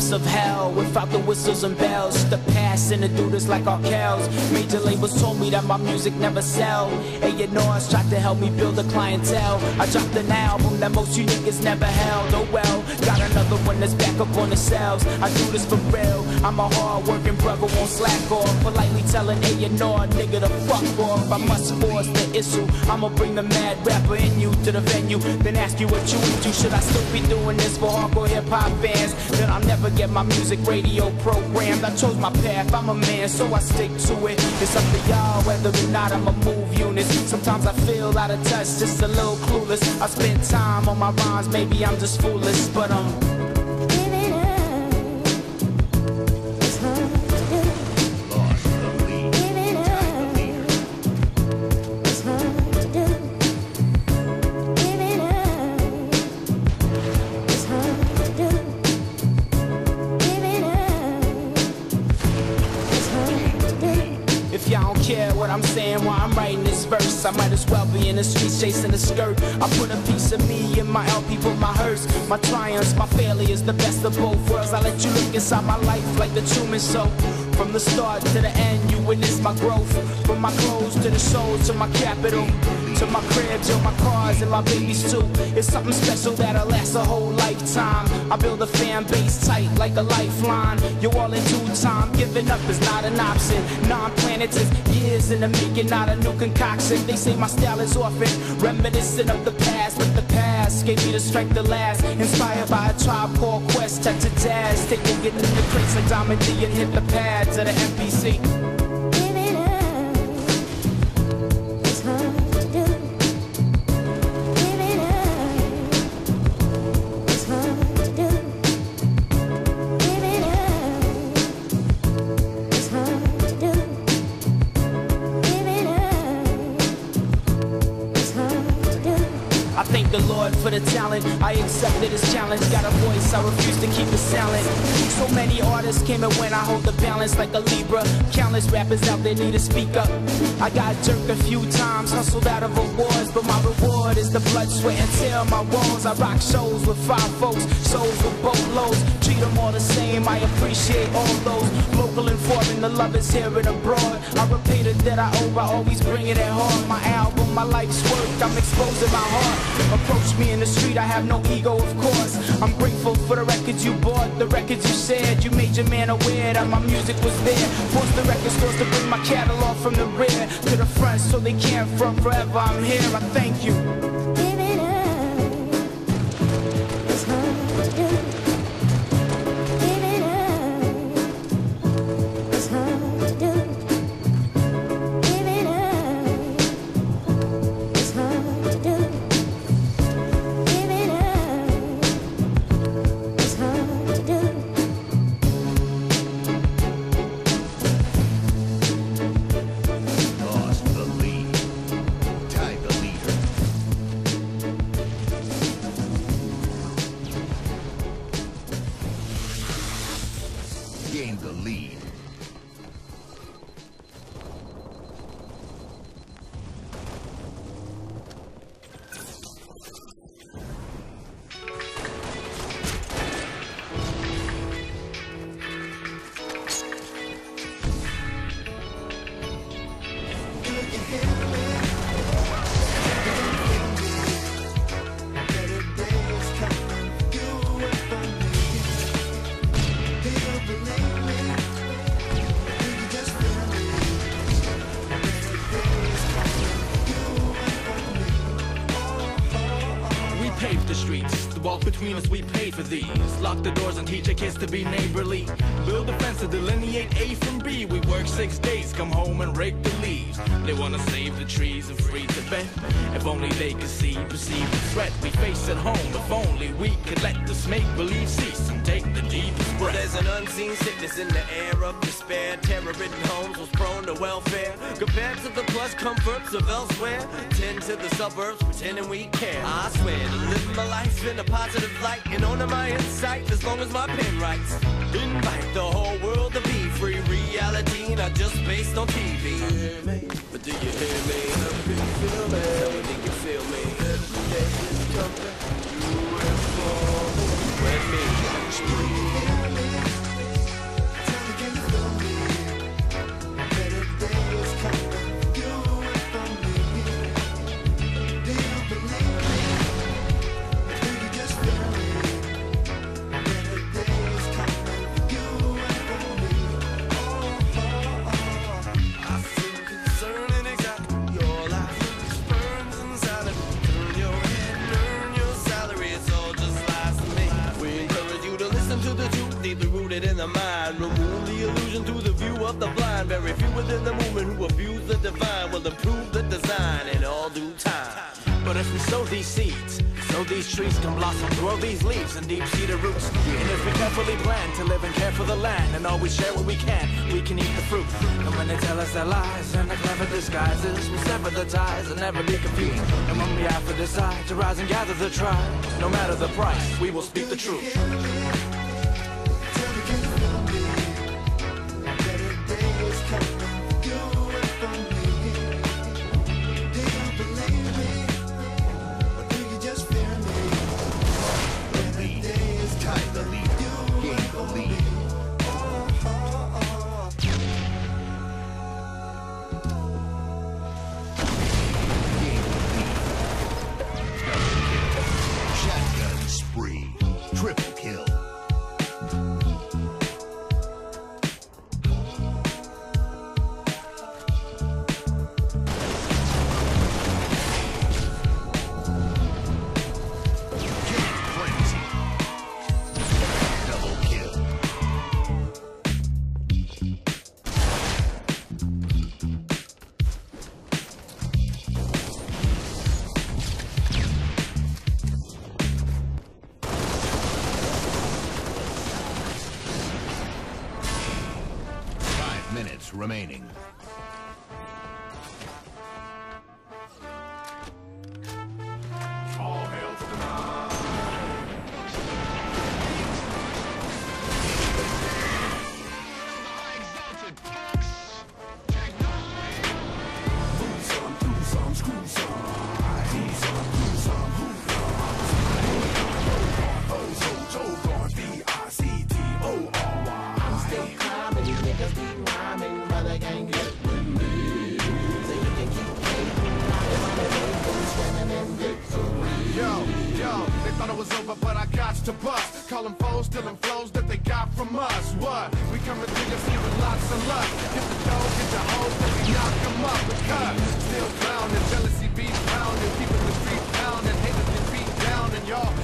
gates of hell without the whistles and bells. The past and the dudes like our cows. Major labels told me that my music never sell. A&R's tried to help me build a clientele. I dropped an album that most you niggas never held. Oh well, got another one that's back up on the shelves. I do this for real. I'm a hard working brother, won't slack off. Politely telling A&R nigga to fuck off. I must force the issue. I'ma bring the mad rapper in you to the venue. Then ask you what you would do. Should I still be doing this for hardcore hip hop fans? Then I'll never get my music radio programmed. I chose my path, I'm a man, so I stick to it. It's up to y'all whether or not I'm a move unit. Sometimes I feel out of touch, just a little clueless. I spend time on my rhymes, maybe I'm just foolish, but um. I'm verse, I might as well be in the streets chasing a skirt. I put a piece of me in my LP, put my hurts, my triumphs, my failures, the best of both worlds. I let you look inside my life like the Truman Show. From the start to the end, you witness my growth. From my clothes to the shows to my capital. To my crib, to my cars and my babies too. It's something special that'll last a whole lifetime. I build a fan base tight like a lifeline. You're all in due time. Giving up is not an option. Non-planets is years in the making, not a new concoction. They say my style is often reminiscent of the past, but the past gave me the strength to last. Inspired by a tribe called Quest, touch of jazz. Taking it in the crates like Diamond D and hit the pads of the MPC. For the talent. I accepted his challenge. Got a voice, I refuse to keep it silent. So many artists came and went. I hold the balance like a Libra. Countless rappers out there need to speak up. I got jerked a few times, hustled out of awards, but my reward is the blood, sweat, and tear my walls. I rock shows with five folks, shows with boatloads. Treat them all the same. I appreciate all those local and foreign. The love is here and abroad. I repeat it that I owe. I always bring it at heart. My album, my life's work. I'm exposing my heart. Approach me in the street, I have no ego, of course. I'm grateful for the records you bought, the records you shared. You made your man aware that my music was there. Forced the record stores to bring my catalog from the rear to the front so they can't front forever. I'm here, I thank you. Gained the lead. We pay for these. Lock the doors and teach our kids to be neighborly. Build a fence to delineate A from B. We work six days, come home and rake the leaves. They wanna save the trees and free Tibet. If only they could see, perceive the threat we face at home. If only we could let this make believe cease take the deepest breath. there's an unseen sickness in the air of despair. Terror-ridden homes was prone to welfare. Compared to the plush comforts of elsewhere. Tend to the suburbs, pretending we care. I swear to live my life in a positive light and honor my insight as long as my pen writes. Invite the whole world to be free. Reality not just based on TV. But do you hear me? Do you feel me? The design in all due time. But if we sow these seeds, so these trees can blossom, grow these leaves and deep-seated roots. And if we carefully plan to live and care for the land and always share what we can, we can eat the fruit. And when they tell us their lies and the clever disguises, we sever the ties and never be confused. And when we have to decide to rise and gather the tribe, no matter the price, we will speak the truth. Triple kill. Remaining. them foes, tell them flows that they got from us. What? We coming to this here with lots of luck. Hit the dough, hit the hoes, then we knock them up and cut. Still clown jealousy be pounding, keeping the street pounding, haters get beat down and y'all.